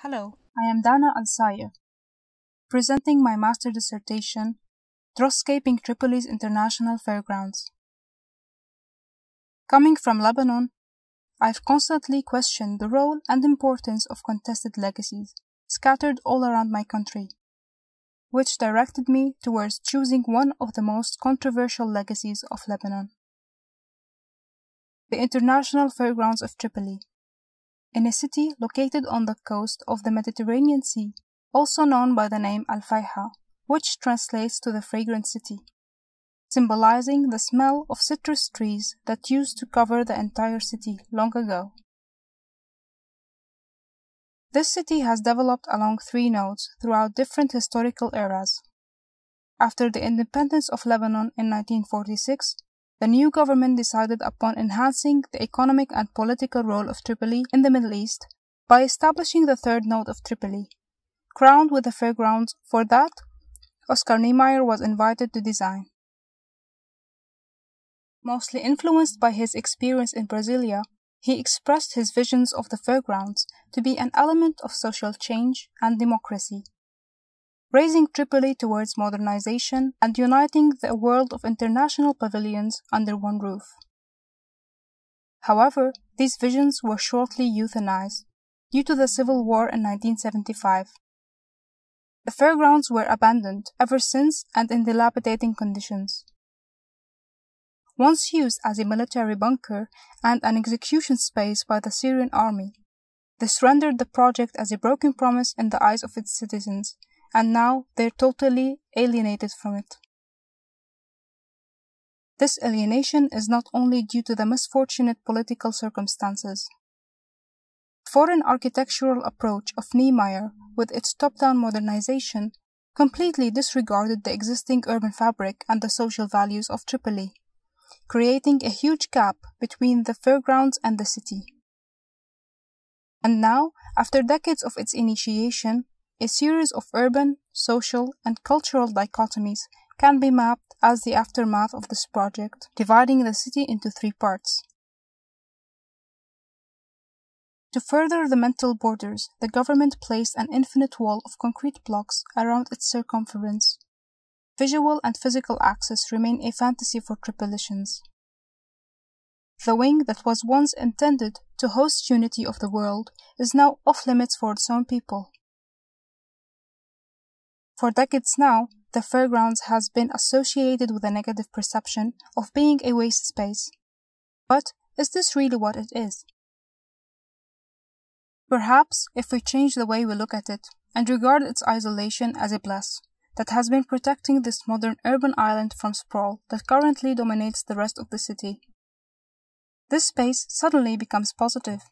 Hello, I am Dana Al presenting my master dissertation, Drosscaping Tripoli's International Fairgrounds. Coming from Lebanon, I've constantly questioned the role and importance of contested legacies scattered all around my country, which directed me towards choosing one of the most controversial legacies of Lebanon. The International Fairgrounds of Tripoli in a city located on the coast of the Mediterranean Sea, also known by the name Al Fayha, which translates to the fragrant city, symbolizing the smell of citrus trees that used to cover the entire city long ago. This city has developed along three nodes throughout different historical eras. After the independence of Lebanon in 1946, the new government decided upon enhancing the economic and political role of Tripoli in the Middle East by establishing the third node of Tripoli, crowned with a fairground. For that, Oscar Niemeyer was invited to design. Mostly influenced by his experience in Brasilia, he expressed his visions of the fairgrounds to be an element of social change and democracy raising Tripoli towards modernization and uniting the world of international pavilions under one roof. However, these visions were shortly euthanized due to the civil war in 1975. The fairgrounds were abandoned ever since and in dilapidating conditions. Once used as a military bunker and an execution space by the Syrian army, this rendered the project as a broken promise in the eyes of its citizens and now they're totally alienated from it. This alienation is not only due to the misfortunate political circumstances. Foreign architectural approach of Niemeyer with its top-down modernization completely disregarded the existing urban fabric and the social values of Tripoli, creating a huge gap between the fairgrounds and the city. And now, after decades of its initiation, a series of urban, social, and cultural dichotomies can be mapped as the aftermath of this project, dividing the city into three parts. To further the mental borders, the government placed an infinite wall of concrete blocks around its circumference. Visual and physical access remain a fantasy for Tripolitans. The wing that was once intended to host unity of the world is now off limits for its own people. For decades now, the fairgrounds has been associated with a negative perception of being a waste space. But is this really what it is? Perhaps if we change the way we look at it and regard its isolation as a bless that has been protecting this modern urban island from sprawl that currently dominates the rest of the city. This space suddenly becomes positive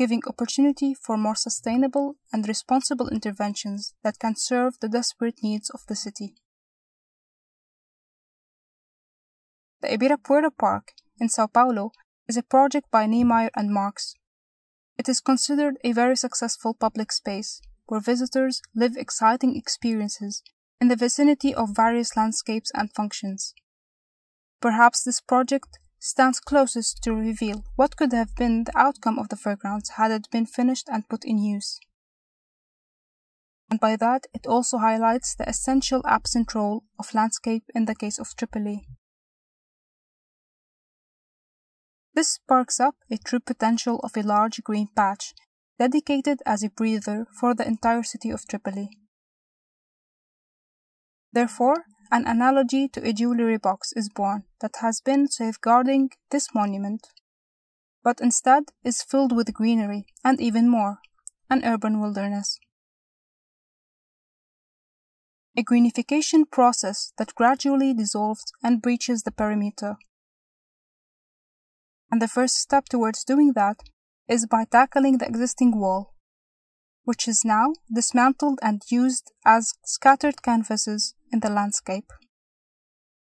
giving opportunity for more sustainable and responsible interventions that can serve the desperate needs of the city. The Ibirapuera Park in Sao Paulo is a project by Niemeyer and Marx. It is considered a very successful public space where visitors live exciting experiences in the vicinity of various landscapes and functions. Perhaps this project stands closest to reveal what could have been the outcome of the fairgrounds had it been finished and put in use. And by that, it also highlights the essential absent role of landscape in the case of Tripoli. This sparks up a true potential of a large green patch dedicated as a breather for the entire city of Tripoli. Therefore, an analogy to a jewelry box is born that has been safeguarding this monument, but instead is filled with greenery and even more, an urban wilderness. A greenification process that gradually dissolves and breaches the perimeter. And the first step towards doing that is by tackling the existing wall, which is now dismantled and used as scattered canvases in the landscape.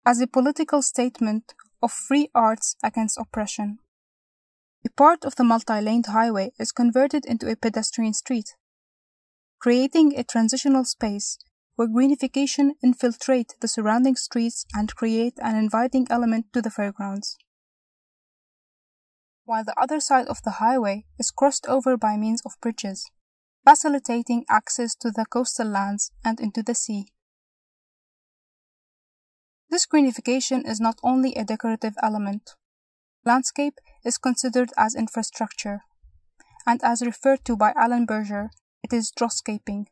As a political statement of free arts against oppression, a part of the multi-laned highway is converted into a pedestrian street, creating a transitional space where greenification infiltrate the surrounding streets and create an inviting element to the fairgrounds. While the other side of the highway is crossed over by means of bridges, facilitating access to the coastal lands and into the sea. This greenification is not only a decorative element. Landscape is considered as infrastructure, and as referred to by Alan Berger, it is drosscaping.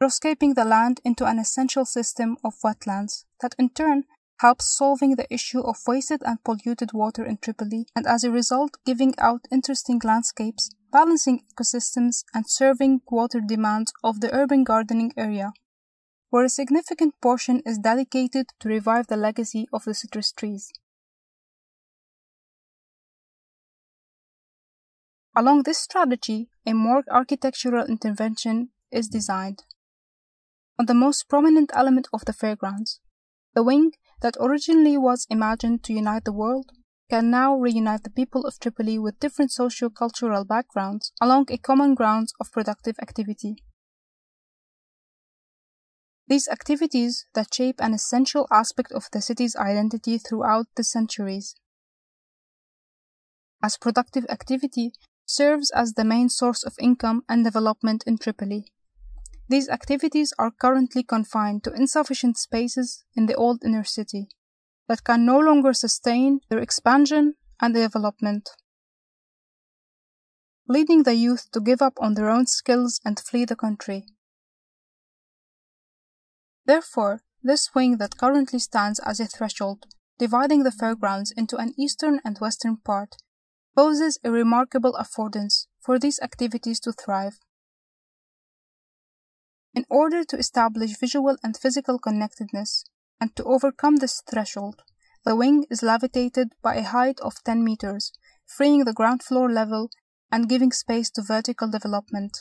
Drosscaping the land into an essential system of wetlands that in turn helps solving the issue of wasted and polluted water in Tripoli and as a result giving out interesting landscapes, balancing ecosystems and serving water demands of the urban gardening area where a significant portion is dedicated to revive the legacy of the citrus trees. Along this strategy, a more architectural intervention is designed. On the most prominent element of the fairgrounds, the wing that originally was imagined to unite the world can now reunite the people of Tripoli with different socio-cultural backgrounds along a common ground of productive activity. These activities that shape an essential aspect of the city's identity throughout the centuries. As productive activity serves as the main source of income and development in Tripoli. These activities are currently confined to insufficient spaces in the old inner city that can no longer sustain their expansion and development, leading the youth to give up on their own skills and flee the country. Therefore, this wing that currently stands as a threshold, dividing the fairgrounds into an eastern and western part, poses a remarkable affordance for these activities to thrive. In order to establish visual and physical connectedness, and to overcome this threshold, the wing is levitated by a height of 10 meters, freeing the ground floor level and giving space to vertical development.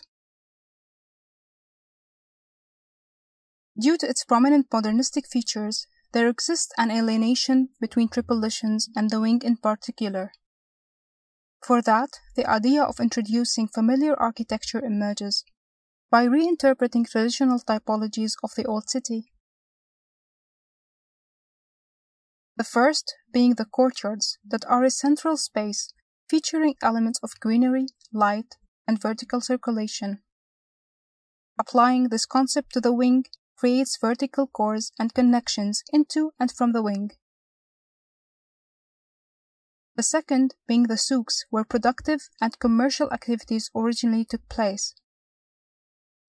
Due to its prominent modernistic features, there exists an alienation between Tripolitans and the wing in particular. For that, the idea of introducing familiar architecture emerges by reinterpreting traditional typologies of the old city. The first being the courtyards that are a central space featuring elements of greenery, light, and vertical circulation. Applying this concept to the wing creates vertical cores and connections into and from the wing. The second being the souks where productive and commercial activities originally took place.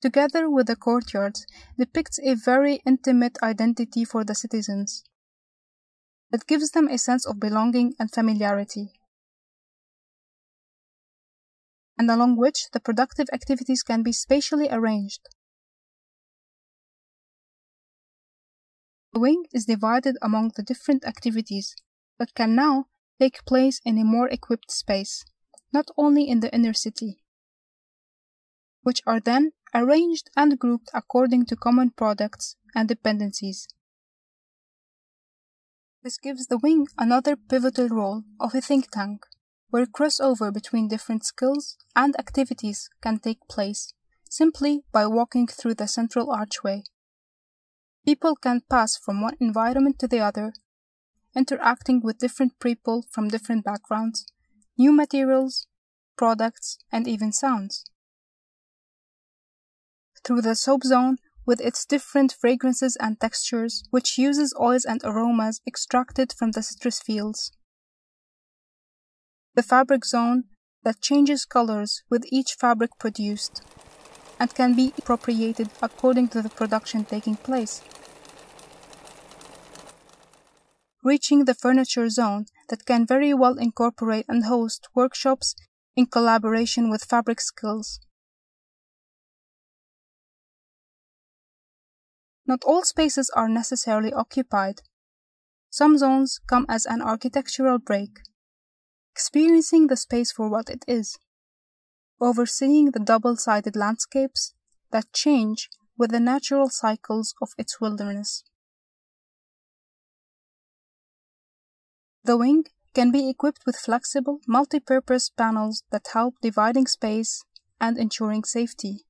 Together with the courtyards depicts a very intimate identity for the citizens. It gives them a sense of belonging and familiarity, and along which the productive activities can be spatially arranged. The wing is divided among the different activities that can now take place in a more equipped space, not only in the inner city, which are then arranged and grouped according to common products and dependencies. This gives the wing another pivotal role of a think tank, where crossover between different skills and activities can take place simply by walking through the central archway. People can pass from one environment to the other, interacting with different people from different backgrounds, new materials, products, and even sounds. Through the soap zone, with its different fragrances and textures, which uses oils and aromas extracted from the citrus fields. The fabric zone that changes colors with each fabric produced and can be appropriated according to the production taking place. Reaching the furniture zone that can very well incorporate and host workshops in collaboration with fabric skills. Not all spaces are necessarily occupied. Some zones come as an architectural break, experiencing the space for what it is overseeing the double-sided landscapes that change with the natural cycles of its wilderness. The wing can be equipped with flexible, multi-purpose panels that help dividing space and ensuring safety.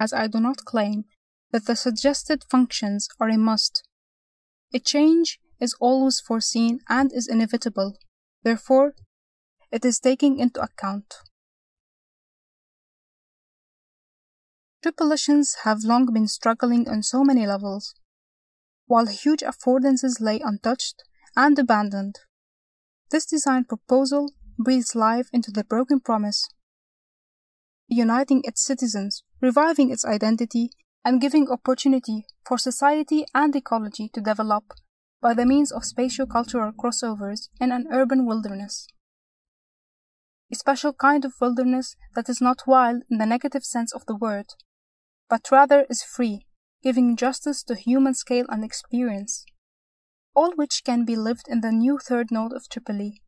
As I do not claim that the suggested functions are a must. A change is always foreseen and is inevitable. Therefore, it is taken into account. Tripolitans have long been struggling on so many levels, while huge affordances lay untouched and abandoned. This design proposal breathes life into the broken promise, uniting its citizens, reviving its identity, and giving opportunity for society and ecology to develop by the means of spatio-cultural crossovers in an urban wilderness. A special kind of wilderness that is not wild in the negative sense of the word, but rather is free, giving justice to human scale and experience, all which can be lived in the new third node of Tripoli,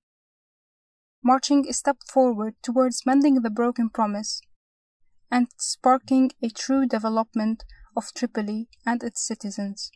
marching a step forward towards mending the broken promise and sparking a true development of Tripoli and its citizens.